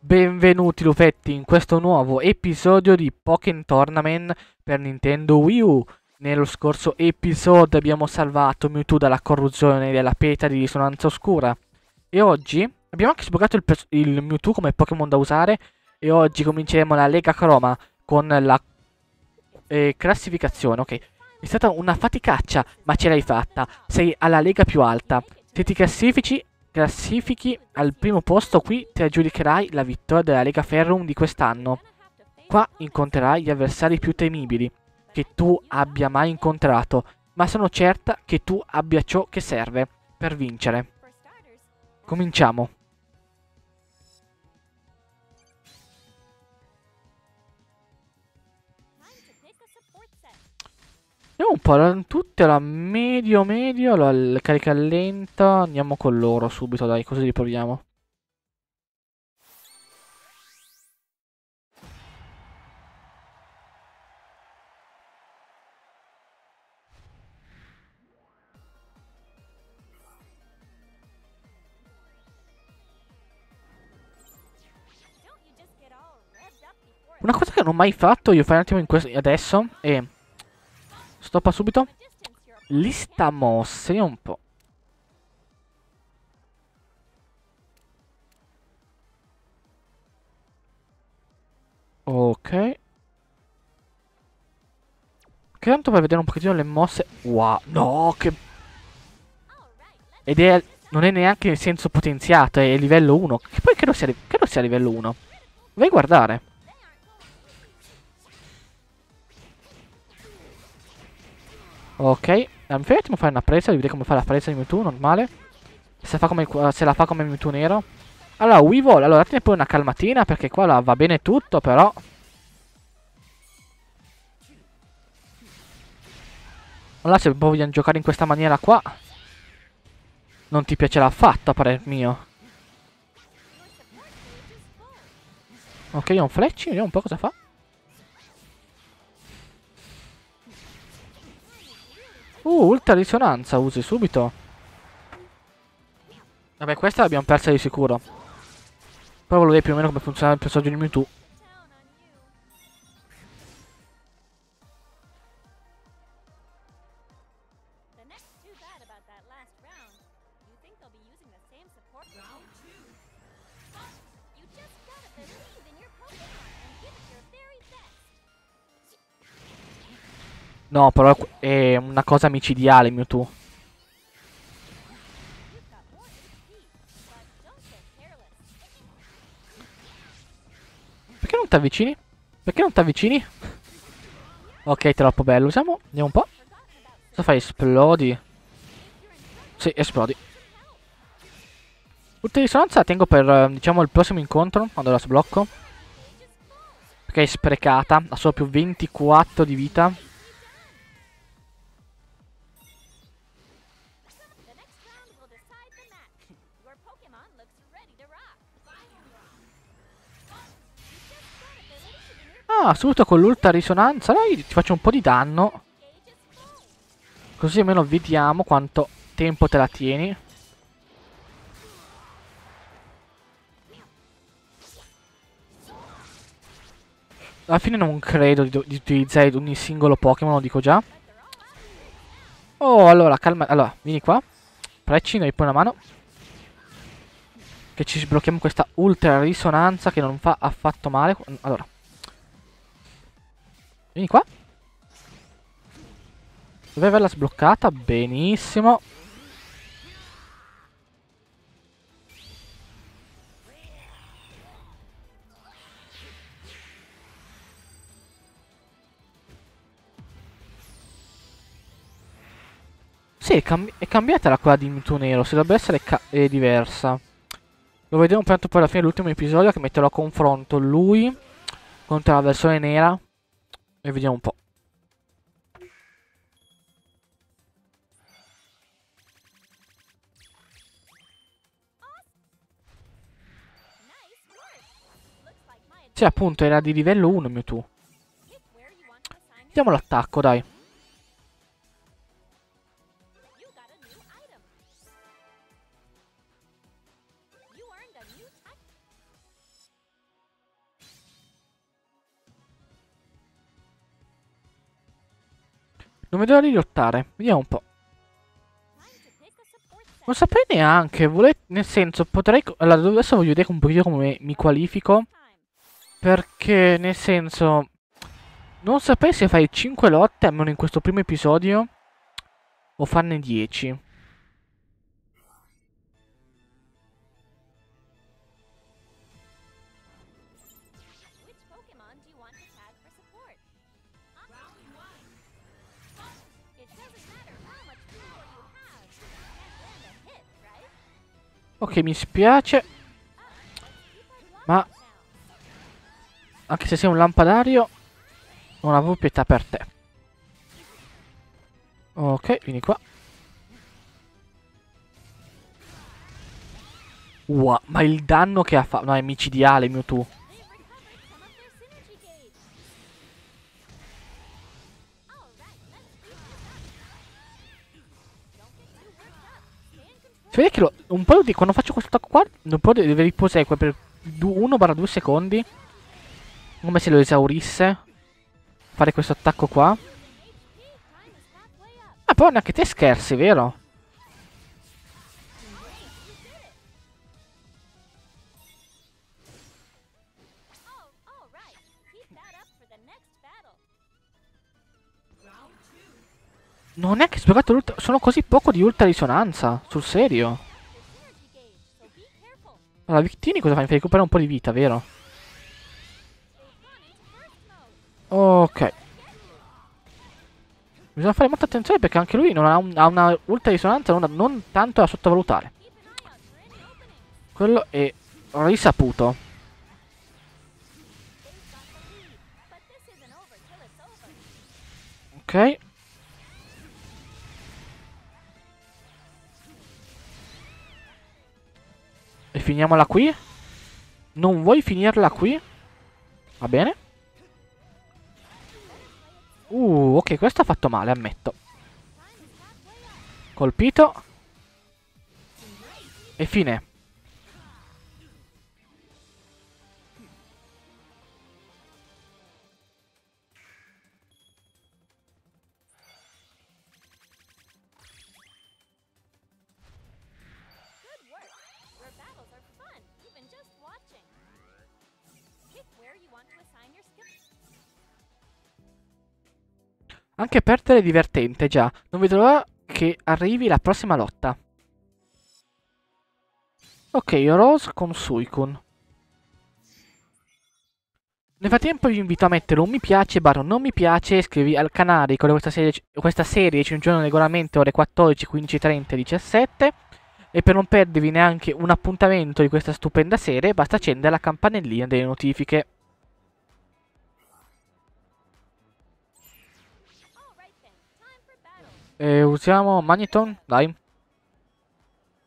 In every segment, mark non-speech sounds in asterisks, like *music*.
Benvenuti Lufetti in questo nuovo episodio di Pokémon Tournament per Nintendo Wii U. Nello scorso episodio abbiamo salvato Mewtwo dalla corruzione della peta di risonanza oscura. E oggi abbiamo anche sbloccato il, il Mewtwo come Pokémon da usare. E oggi cominceremo la Lega Chroma con la eh, classificazione. Ok, è stata una faticaccia, ma ce l'hai fatta. Sei alla lega più alta. Se ti classifici classifichi al primo posto qui ti aggiudicherai la vittoria della Lega Ferrum di quest'anno. Qua incontrerai gli avversari più temibili che tu abbia mai incontrato, ma sono certa che tu abbia ciò che serve per vincere. Cominciamo. Vediamo un po', tutte la medio medio, la carica lenta, andiamo con loro subito dai, così li proviamo. Una cosa che non ho mai fatto, io fai un attimo in questo, adesso, è Stoppa subito. Lista mosse, un po'. Ok. Che tanto per vedere un pochettino le mosse. Wow, no, che... Ed è... Non è neanche nel senso potenziato, è livello 1. Che poi credo sia, credo sia livello 1. Vai a guardare. Ok, un attimo fare una presa, di vedere come fa la presa di Mewtwo, normale. Se, come, se la fa come Mewtwo nero. Allora, Weevil, allora datene poi una calmatina perché qua va bene tutto, però... Allora, se vogliono giocare in questa maniera qua... Non ti piacerà affatto, a parer mio. Ok, ho un fletch, vediamo un po' cosa fa. Uh, ultra risonanza usi subito. Vabbè, questa l'abbiamo persa di sicuro. Poi volevo vedere più o meno come funziona il personaggio di Mewtwo. No, però è una cosa micidiale Mewtwo. Perché non ti avvicini? Perché non ti avvicini? ok, troppo bello. Usiamo. Andiamo un po'. Cosa fai? Esplodi. Sì, esplodi. Ultima risonanza la tengo per, diciamo, il prossimo incontro, quando la sblocco. Perché è sprecata, ha solo più 24 di vita. Ah, subito con l'ultra risonanza. Dai, ti faccio un po' di danno. Così almeno vediamo quanto tempo te la tieni. Alla fine non credo di, di utilizzare ogni singolo Pokémon, lo dico già. Oh, allora, calma. Allora, vieni qua. Precci, noi poi una mano. Che ci sblocchiamo questa ultra risonanza che non fa affatto male. Allora. Vieni qua. Dove averla sbloccata? Benissimo. Sì, è, cambi è cambiata la quella di Mewtwo Nero, se dovrebbe essere è diversa. Lo vedremo tanto poi alla fine dell'ultimo episodio che metterò a confronto lui contro la versione nera e vediamo un po'. Sì, appunto, era di livello 1 Mewtwo. Vediamo l'attacco, dai. Non vedo di lottare. Vediamo un po'. Non saprei neanche, volete, nel senso, potrei... Allora, adesso voglio vedere un pochino come mi qualifico. Perché, nel senso... Non saprei se fai 5 lotte, almeno in questo primo episodio, o farne 10. Ok, mi spiace. Ma... Anche se sei un lampadario, non avevo pietà per te. Ok, vieni qua. Wow, ma il danno che ha fatto... No, è micidiale Mewtwo. Si vede che lo, un po' di quando faccio questo attacco qua, un po' deve riposare per 1-2 secondi. Come se lo esaurisse. Fare questo attacco qua. Ah, poi neanche te scherzi, vero? Non è che spiegato sono così poco di ultra risonanza, sul serio. Allora, Victini cosa fa? Mi fai recuperare un po' di vita, vero? Ok. Bisogna fare molta attenzione perché anche lui ha, un, ha una ultra risonanza non, non tanto da sottovalutare. Quello è risaputo. Ok. E finiamola qui? Non vuoi finirla qui? Va bene. Uh, ok, questo ha fatto male, ammetto. Colpito. E fine. Anche perdere è divertente, già. Non vedo l'ora che arrivi la prossima lotta. Ok, Rose con Suicune. Nel frattempo vi invito a mettere un mi piace, barro non mi piace, iscrivi al canale, ricordo questa serie, questa serie ci giorno regolamento ore 14, 15, 30 e 17. E per non perdervi neanche un appuntamento di questa stupenda serie, basta accendere la campanellina delle notifiche. E usiamo Magneton, dai.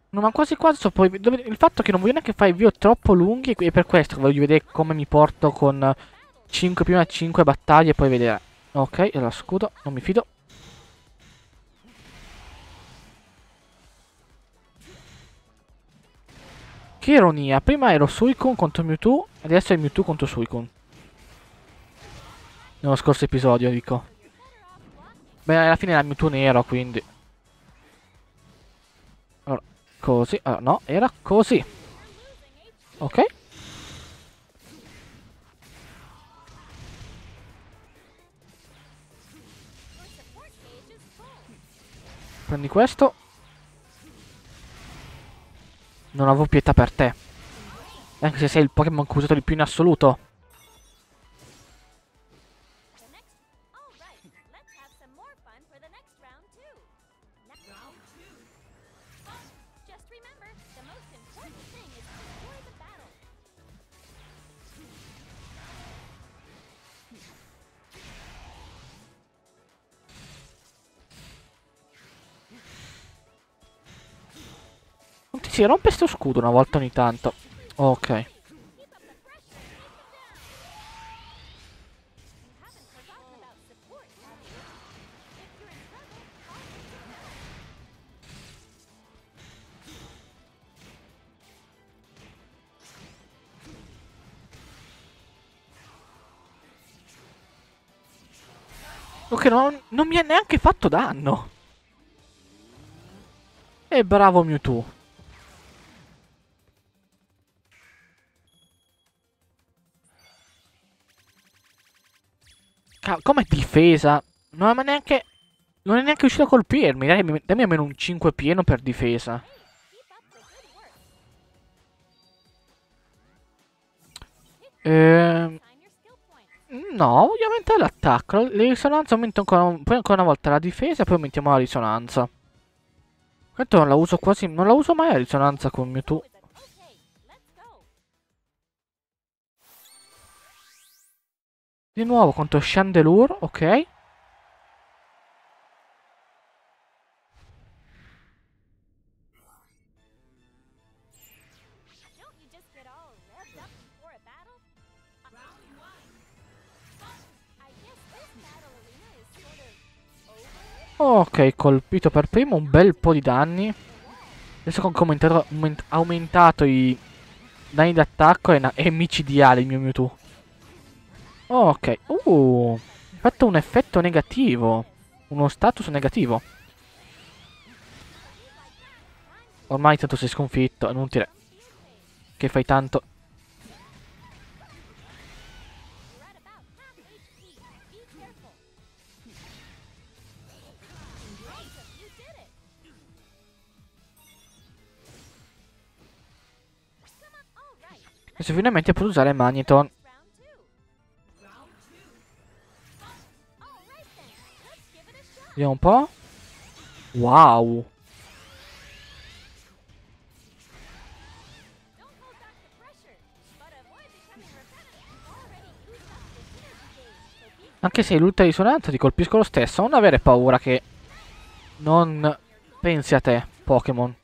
No, ma quasi quasi so poi... Il fatto che non voglio neanche fare video troppo lunghi e per questo voglio vedere come mi porto con 5 prima 5 battaglie e poi vedere. Ok, allora scudo, non mi fido. Che ironia, prima ero Suicune contro Mewtwo, adesso è Mewtwo contro Suicune. Nello scorso episodio, dico. Beh, alla fine era Mewtwo nero, quindi... Allora, così. Allora, no, era così. Ok. Prendi questo. Non avevo pietà per te. Anche se sei il Pokémon che ho usato di più in assoluto. Si rompe sto scudo una volta ogni tanto. Ok, non, mi ha neanche fatto danno. E bravo Mewtwo. Come difesa? Non è neanche... Non è neanche riuscito a colpirmi. Dai, dammi almeno un 5 pieno per difesa. Ehm... No, voglio aumentare l'attacco. Le risonanze aumento ancora, poi ancora una volta la difesa e poi aumentiamo la risonanza. Questo non la uso quasi... Non la uso mai la risonanza con Mewtwo. Di nuovo contro Chandelure, ok. Ok, colpito per primo, un bel po' di danni. Adesso che ho aumentato i danni d'attacco è, è micidiale il mio Mewtwo. Ok, uh, fatto un effetto negativo. Uno status negativo. Ormai tanto sei sconfitto, è inutile. Che fai tanto Adesso finalmente posso usare Magneton. Vediamo un po'. Wow. Anche se l'ultra risonanza ti colpisco lo stesso, non avere paura che non pensi a te, Pokémon.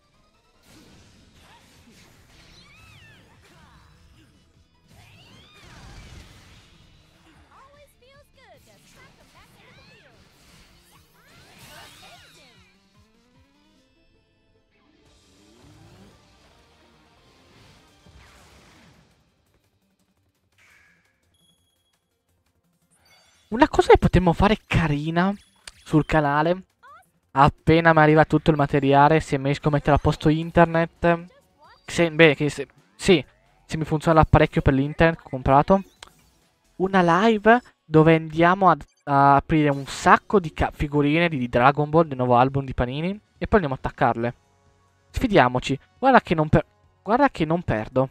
Una cosa che potremmo fare carina sul canale, appena mi arriva tutto il materiale, se riesco a mettere a posto internet, se, beh, che se, sì, se mi funziona l'apparecchio per l'internet che ho comprato, una live dove andiamo ad, a aprire un sacco di figurine di Dragon Ball, del nuovo album di Panini, e poi andiamo a attaccarle. Sfidiamoci, guarda che non, per guarda che non perdo.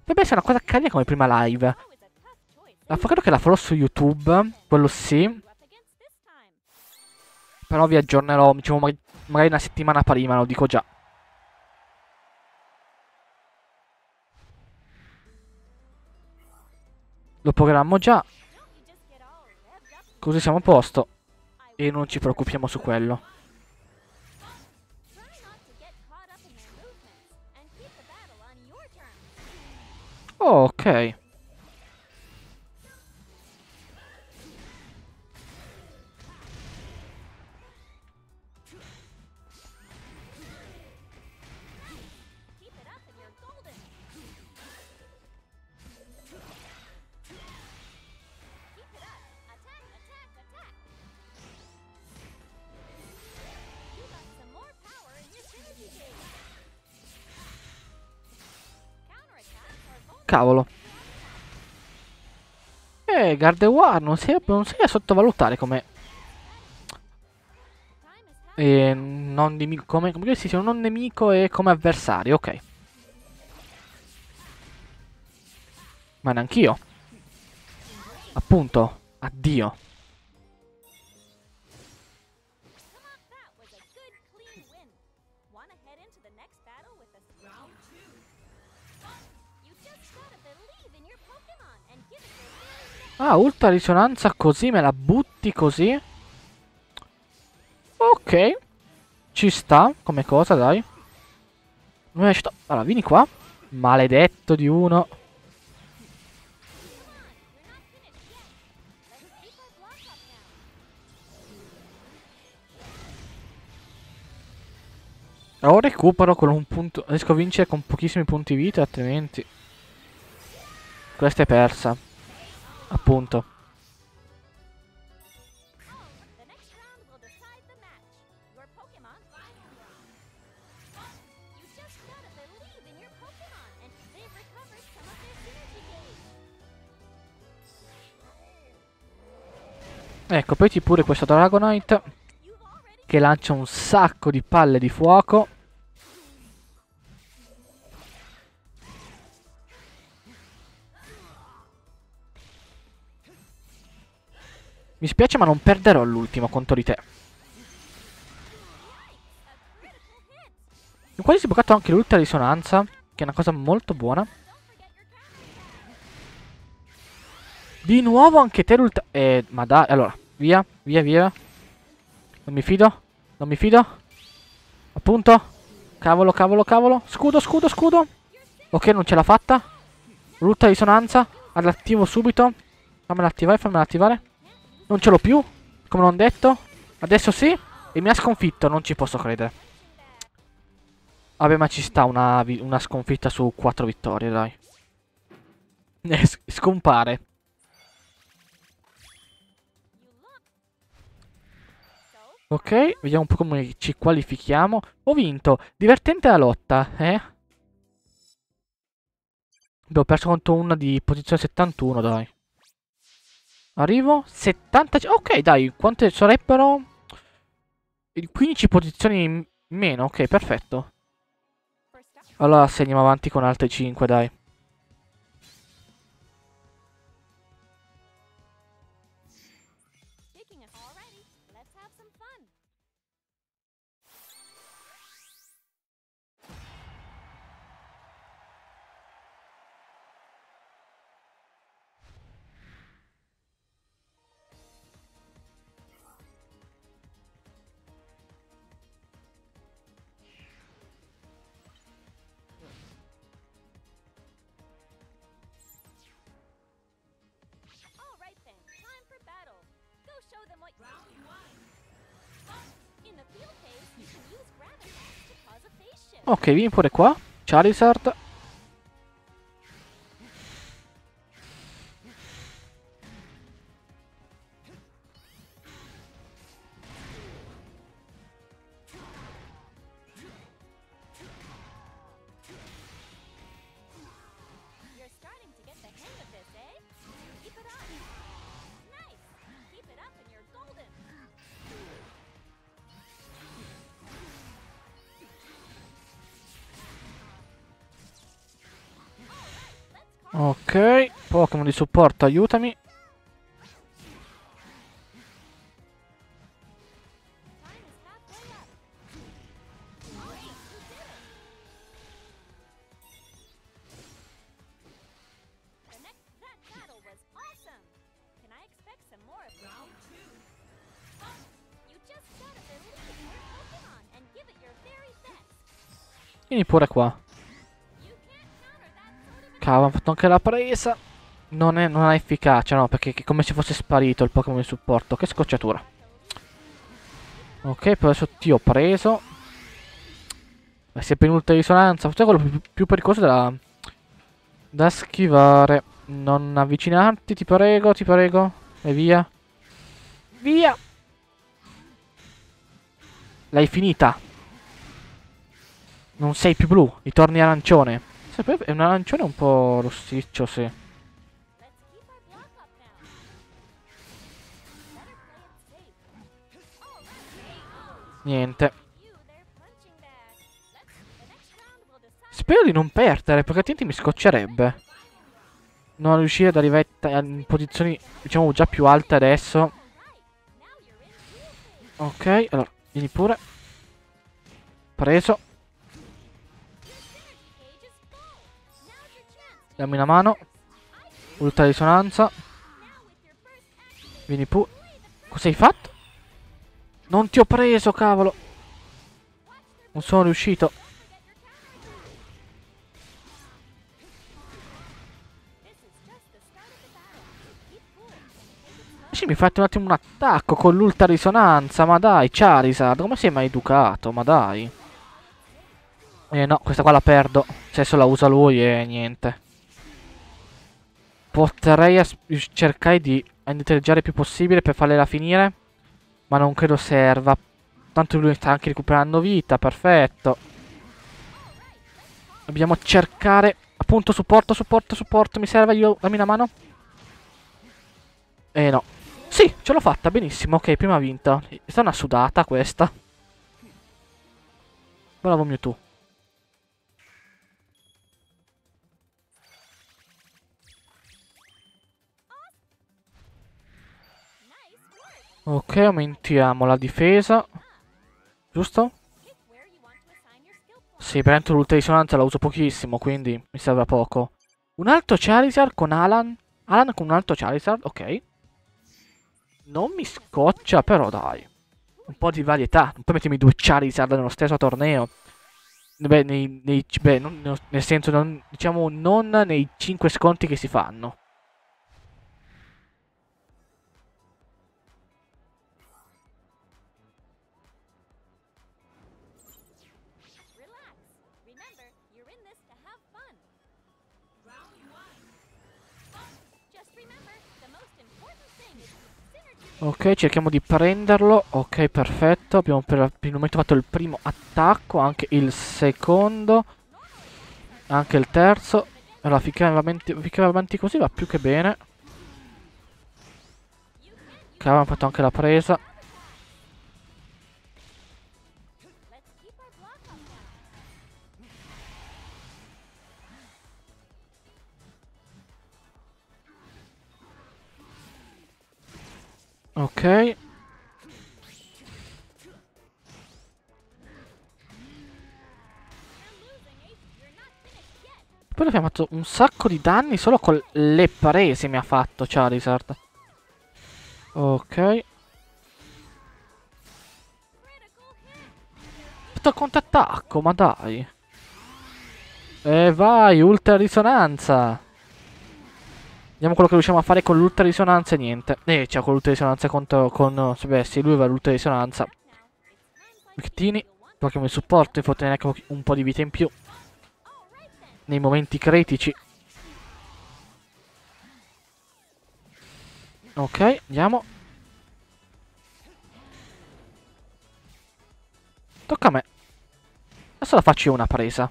Potrebbe essere una cosa carina come prima live. La credo che la farò su YouTube, quello sì. Però vi aggiornerò, diciamo, magari una settimana prima, lo dico già. Lo programmo già. Così siamo a posto. E non ci preoccupiamo su quello. Oh, ok. Cavolo. Eh, Gardevoir non si, non si è a sottovalutare come... Eh, non nemico, come, come si dice, non nemico e come avversario, ok. Ma neanch'io. Appunto, addio. Ah, ultra risonanza così, me la butti così? Ok. Ci sta come cosa, dai. Allora, vieni qua. Maledetto di uno. Ora recupero con un punto... Riesco a vincere con pochissimi punti vita, altrimenti... Questa è persa. Appunto. Ecco, poi c'è pure questo Dragonite che lancia un sacco di palle di fuoco Mi spiace ma non perderò l'ultimo contro di te. In quasi si è bloccato anche l'ultra risonanza, che è una cosa molto buona. Di nuovo anche te l'ultra... Eh, ma dai, allora, via, via, via. Non mi fido, non mi fido. Appunto. Cavolo, cavolo, cavolo. Scudo, scudo, scudo. Ok, non ce l'ha fatta. L'ultra risonanza. All'attivo subito. Fammela attivare, fammela attivare. Non ce l'ho più, come non detto. Adesso sì. E mi ha sconfitto, non ci posso credere. Vabbè, ma ci sta una, una sconfitta su quattro vittorie, dai. *laughs* Eh, scompare. Ok, vediamo un po' come ci qualifichiamo. Ho vinto. Divertente la lotta, eh? Abbiamo perso contro una di posizione 71, dai. Arrivo 70... Ok, dai, quante sarebbero? 15 posizioni in meno, ok, perfetto. Allora segniamo avanti con altre 5, dai. Ok, vieni pure qua. Charizard. Ok, Pokémon di supporto, aiutami. Vieni pure qua. Cavolo, ho fatto anche la presa. Non è, non ha efficacia, no, perché è come se fosse sparito il Pokémon di supporto. Che scocciatura. Ok, per adesso ti ho preso. È sempre in ultra risonanza. Forse è quello più, più pericoloso da, da schivare. Non avvicinarti, ti prego, ti prego. E via. Via! L'hai finita. Non sei più blu, ritorni arancione. È un arancione un po' rossiccio, sì. Niente. Spero di non perdere, perché altrimenti mi scoccerebbe. Non riuscire ad arrivare in posizioni, diciamo, già più alte adesso. Ok, allora, vieni pure. Preso. Dammi una mano. Ultra risonanza. Vieni pu... Cosa hai fatto? Non ti ho preso, cavolo. Non sono riuscito. Sì, mi fate un attimo un attacco con l'ultra risonanza. Ma dai, Charizard, come sei mai educato? Ma dai. Eh no, questa qua la perdo. Se adesso la usa lui e niente. Potrei cercare di indietreggiare il più possibile per farla finire. Ma non credo serva. Tanto lui sta anche recuperando vita, perfetto. Dobbiamo cercare... Appunto, supporto, supporto, supporto. Mi serve, io... Dammi una mano. Eh no. Sì, ce l'ho fatta, benissimo. Ok, prima vinta. È una sudata questa. Bravo Mewtwo. Ok, aumentiamo la difesa. Giusto? Sì, per l'ultra risonanza la uso pochissimo, quindi mi serve poco. Un altro Charizard con Alan. Alan con un altro Charizard, ok. Non mi scoccia, però dai. Un po' di varietà. Non puoi mettermi due Charizard nello stesso torneo. Beh, nei, nei, beh non, nel senso, non, diciamo, non nei 5 sconti che si fanno. Ok, cerchiamo di prenderlo. Ok, perfetto. Abbiamo per il momento fatto il primo attacco, anche il secondo, anche il terzo. Allora, finché finché avanti così va più che bene. Ok, abbiamo fatto anche la presa. Ok. Poi abbiamo fatto un sacco di danni solo con le prese mi ha fatto Charizard. Ok. Fatto il contattacco, ma dai. E vai, ultra risonanza. Vediamo quello che riusciamo a fare con l'ultra risonanza e niente. Eh, cioè con l'ultra risonanza contro, con... Beh, sì, lui aveva l'ultra risonanza. Victini. Pokémon di supporto, e ottenere anche un po' di vita in più. Nei momenti critici. Ok, andiamo. Tocca a me. Adesso la faccio io una presa.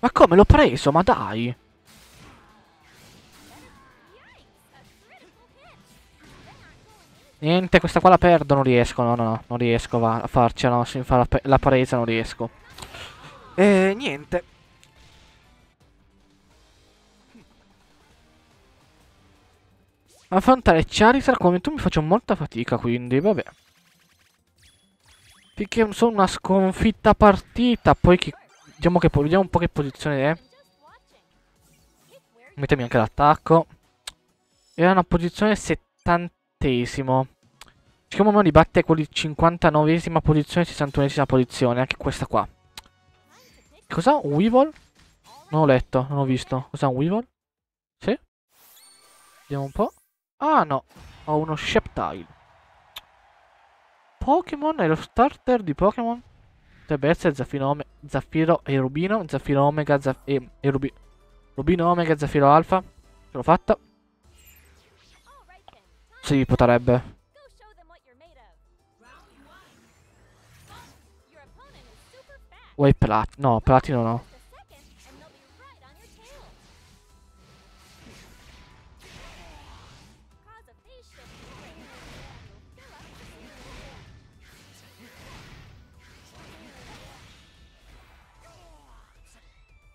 Ma come l'ho preso? Ma dai! Niente, questa qua la perdo, non riesco, no, no, no, non riesco a farcela, no, se mi fa la, la presa non riesco. E niente. Affrontare Charizard come tu mi faccio molta fatica, quindi, vabbè. Finché sono una sconfitta partita, poi che Diciamo che vediamo un po' che posizione è. Mettiamo anche l'attacco. Era una posizione settantesimo. Almeno di battere quelli 59esima posizione e 61esima posizione. Anche questa qua. Cos'ha? Un Weevil? Non ho letto, non ho visto. Cos'ha un Weevil? Sì? Vediamo un po'. Ah no, ho uno Sheptile. Pokémon è lo starter di Pokémon? Potrebbe essere Zaffiro, Zaffiro e Rubino, Zaffiro Omega Zaff e, e Rubi Rubino Omega Zaffiro Alfa. Ce l'ho fatta. Sì, potrebbe. Vuoi platino? No, platino no.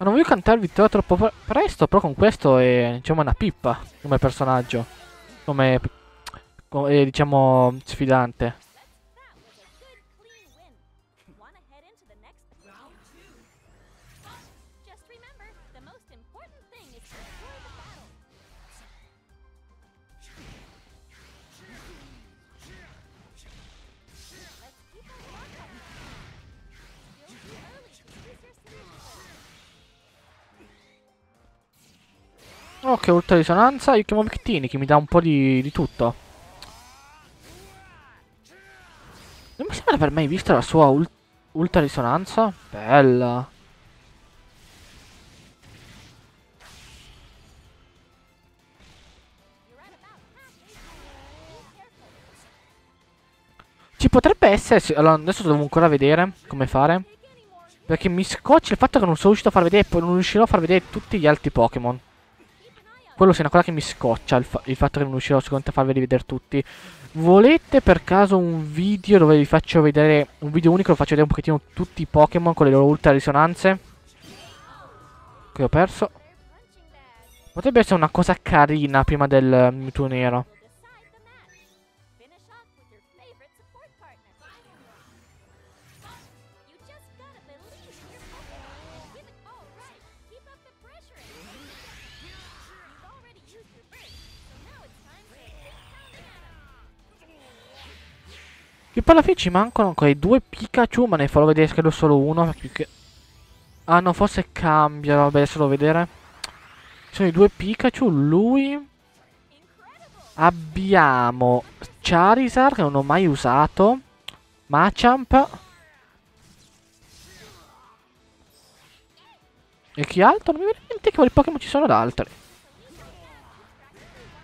Ma non voglio cantare vittoria troppo presto, però con questo è, diciamo, una pippa come personaggio. Come, come diciamo, sfidante. Ok, ultra risonanza. Io chiamo Victini che mi dà un po' di, di tutto. Non mi sembra di aver mai visto la sua ult ultra risonanza. Bella. Ci potrebbe essere... Allora, adesso devo ancora vedere come fare. Perché mi scoccia il fatto che non sono riuscito a far vedere... Non riuscirò a far vedere tutti gli altri Pokémon. Quello sia una cosa che mi scoccia, il, fa il fatto che non riuscirò secondo te a farveli vedere tutti. Volete per caso un video dove vi faccio vedere... Un video unico dove faccio vedere un pochettino tutti i Pokémon con le loro ultra risonanze? Che ho perso. Potrebbe essere una cosa carina prima del Mewtwo nero. Che poi alla fine ci mancano ancora i due Pikachu, ma ne farò vedere credo solo uno. Perché... Ah no, forse cambia, vabbè, adesso devo vedere. Ci sono i due Pikachu, lui... Abbiamo Charizard che non ho mai usato. Machamp. E chi altro? Non mi viene in mente che quali Pokémon ci sono da altri.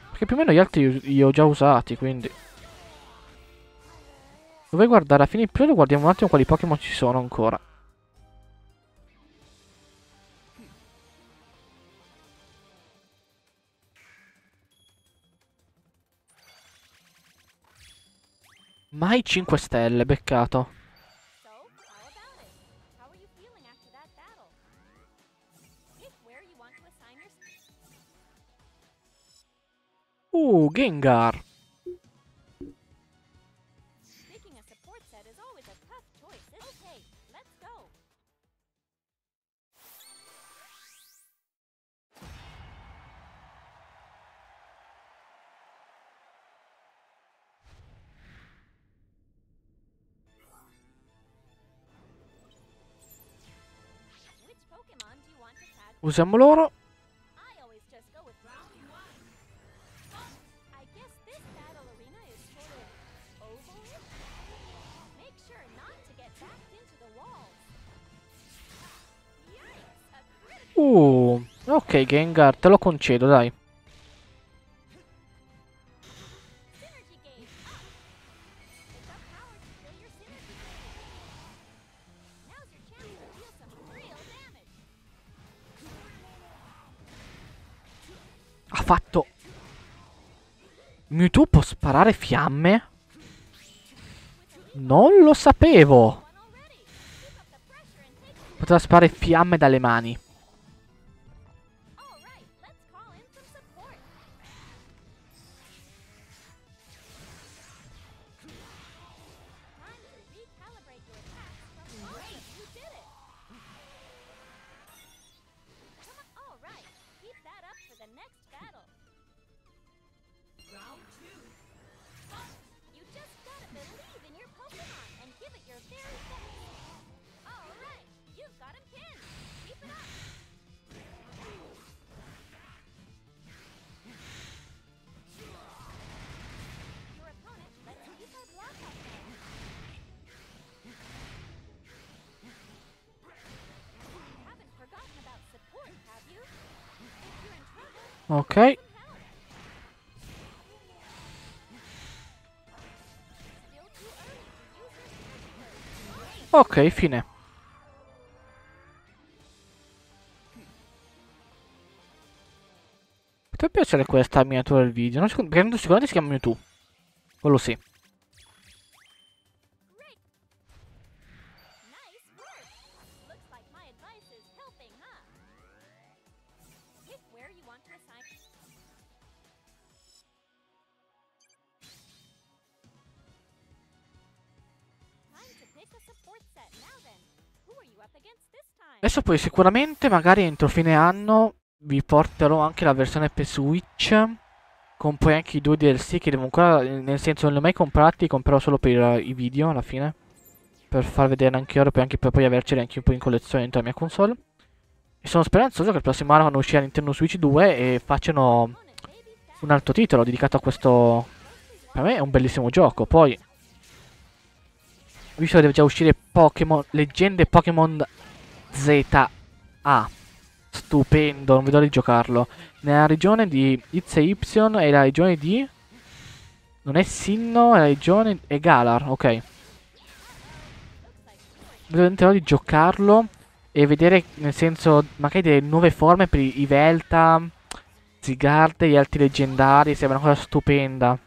Perché più o meno gli altri li ho già usati, quindi... Dove guardare a fine episodio guardiamo un attimo quali Pokémon ci sono ancora. Mai 5 stelle, beccato. Uh, Gengar. Usiamo loro. Uh, ok Gengar, te lo concedo, dai. Fatto... Mewtwo può sparare fiamme? Non lo sapevo! Poteva sparare fiamme dalle mani. Ok. Ok, fine. Potrebbe essere questa miniatura del video. Non perché sicuramente si chiama Mewtwo. Quello sì. Adesso poi sicuramente magari entro fine anno vi porterò anche la versione per Switch con poi anche i due DLC che devo ancora, nel senso non li ho mai comprati, li comprerò solo per i video alla fine per far vedere anche ora e anche per poi averceli anche un po' in collezione dentro la mia console. E sono speranzoso che il prossimo anno quando uscirà Nintendo Switch 2 e facciano un altro titolo dedicato a questo... Per me è un bellissimo gioco, poi... Visto che deve già uscire Pokémon, leggende Pokémon ZA. Stupendo, non vedo di giocarlo. Nella regione di X e la regione di... Non è Sinno, è Legione e Galar, ok. Tenterò di giocarlo e vedere, nel senso, magari delle nuove forme per i Velta, Zigard e gli altri leggendari, sembra una cosa stupenda.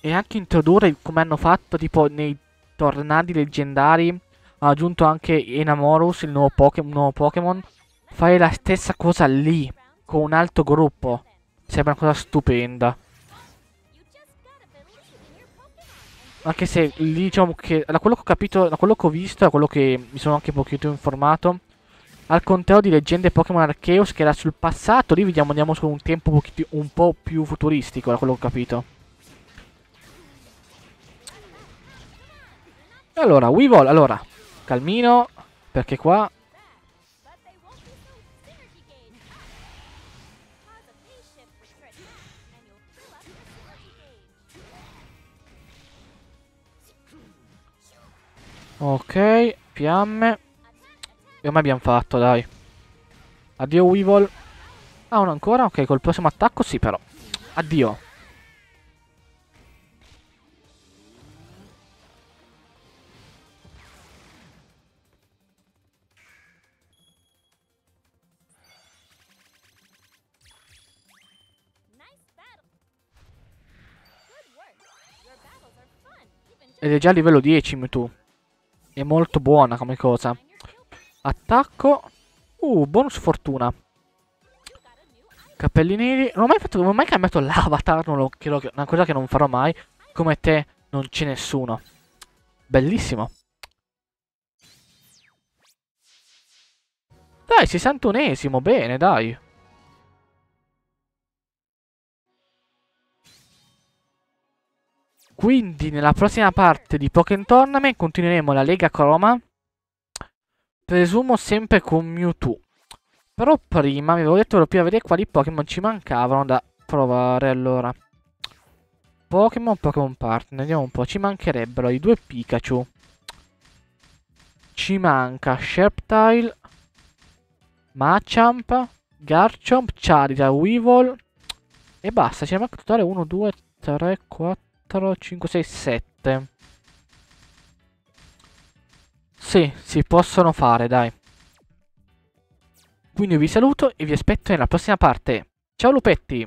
E anche introdurre, come hanno fatto, tipo, nei tornadi leggendari, ha aggiunto anche Enamorus, il nuovo, poke nuovo Pokémon, fare la stessa cosa lì, con un altro gruppo. Sembra una cosa stupenda. Anche se lì diciamo che da quello che ho capito, da quello che ho visto, da quello che mi sono anche un pochino informato, al conteo di leggende Pokémon Arceus che era sul passato, lì vediamo andiamo su un tempo un, po' più futuristico, da quello che ho capito. Allora, Weevil, allora, calmino, perché qua Ok, fiamme. E ormai abbiamo fatto, dai. Addio Weevil. Ah, uno ancora? Ok, col prossimo attacco sì, però. Addio. Ed è già a livello 10 Mewtwo. È molto buona come cosa. Attacco. Uh, bonus fortuna. Capelli neri. Non ho mai, fatto, non ho mai cambiato l'avatar. Una cosa che non farò mai. Come te non c'è nessuno. Bellissimo. Dai, 61esimo. Bene, dai. Quindi nella prossima parte di Pokémon Tournament continueremo la Lega Chroma. Presumo sempre con Mewtwo. Però prima mi avevo detto che prima vedere quali Pokémon ci mancavano da provare allora. Pokémon, Pokémon Partner, vediamo un po'. Ci mancherebbero i due Pikachu. Ci manca Sharptile, Machamp, Garchomp, Charizard, Weevil e basta. Ci manca totale 1, 2, 3, 4. 4, 5, 6, 7. Sì, si possono fare, dai. Quindi vi saluto e vi aspetto nella prossima parte. Ciao lupetti!